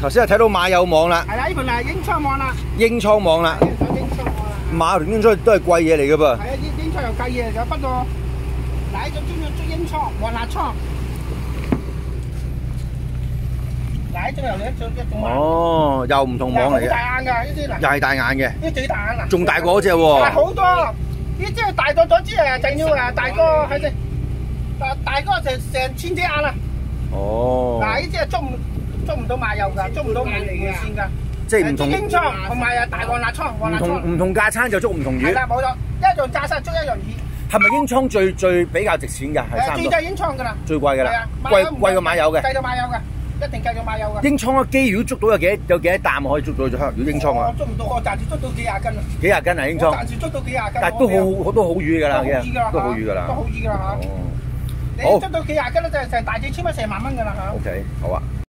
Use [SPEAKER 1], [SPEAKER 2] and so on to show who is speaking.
[SPEAKER 1] 头先系睇到马友网啦，
[SPEAKER 2] 系啦呢盘系英仓网啦，
[SPEAKER 1] 英仓网啦，马同英仓都系贵嘢嚟噶噃，
[SPEAKER 2] 系啊英英仓又贵嘢，有不过，嚟咗捉英仓，黄眼仓，嚟咗两只，只中马，
[SPEAKER 1] 哦，又唔同网嚟嘅，
[SPEAKER 2] 大眼噶，呢啲
[SPEAKER 1] 又系大眼嘅，
[SPEAKER 2] 呢最大眼啦，
[SPEAKER 1] 仲大过嗰只喎，
[SPEAKER 2] 好多，呢只大过咗只啊，仲要啊大过喺只，大大过成成千只眼啦，
[SPEAKER 1] 哦，
[SPEAKER 2] 嗱呢只中。捉唔到马油噶，捉唔到马鲮鱼噶。
[SPEAKER 1] 即系唔同。
[SPEAKER 2] 英仓同埋啊大黄辣仓。
[SPEAKER 1] 唔同唔同价餐就捉唔同鱼。
[SPEAKER 2] 系啦，冇错，一样炸沙捉一样鱼。
[SPEAKER 1] 系咪英仓最最比较值钱噶？系三
[SPEAKER 2] 条。最英仓噶啦。
[SPEAKER 1] 最贵噶啦。贵贵过马油嘅。
[SPEAKER 2] 计到马油嘅，一定计到马油噶。
[SPEAKER 1] 英仓啊，如果捉到有几有几多啖可以捉到？香鱼英仓啊。
[SPEAKER 2] 捉唔到，我暂时捉到几廿斤。
[SPEAKER 1] 几廿斤啊，英
[SPEAKER 2] 仓。暂时捉到几廿斤。
[SPEAKER 1] 但系都好都好鱼噶啦，
[SPEAKER 2] 都好鱼噶啦，
[SPEAKER 1] 都好鱼噶啦。哦。
[SPEAKER 2] 你捉到几廿斤就成大只，千蚊成万蚊噶啦吓。
[SPEAKER 1] O K，好啊。